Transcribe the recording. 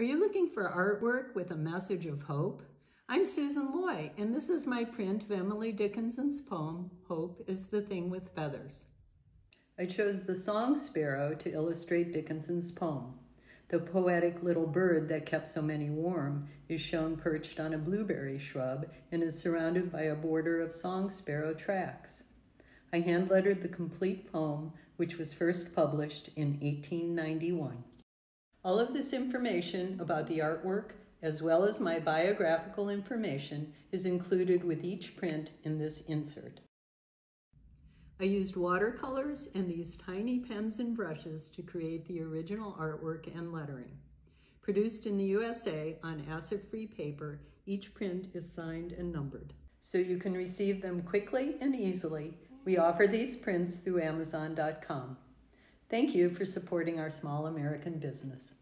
Are you looking for artwork with a message of hope? I'm Susan Loy, and this is my print of Emily Dickinson's poem, Hope is the Thing with Feathers. I chose the song sparrow to illustrate Dickinson's poem. The poetic little bird that kept so many warm is shown perched on a blueberry shrub and is surrounded by a border of song sparrow tracks. I hand lettered the complete poem, which was first published in 1891. All of this information about the artwork, as well as my biographical information, is included with each print in this insert. I used watercolors and these tiny pens and brushes to create the original artwork and lettering. Produced in the USA on acid-free paper, each print is signed and numbered. So you can receive them quickly and easily. We offer these prints through Amazon.com. Thank you for supporting our small American business.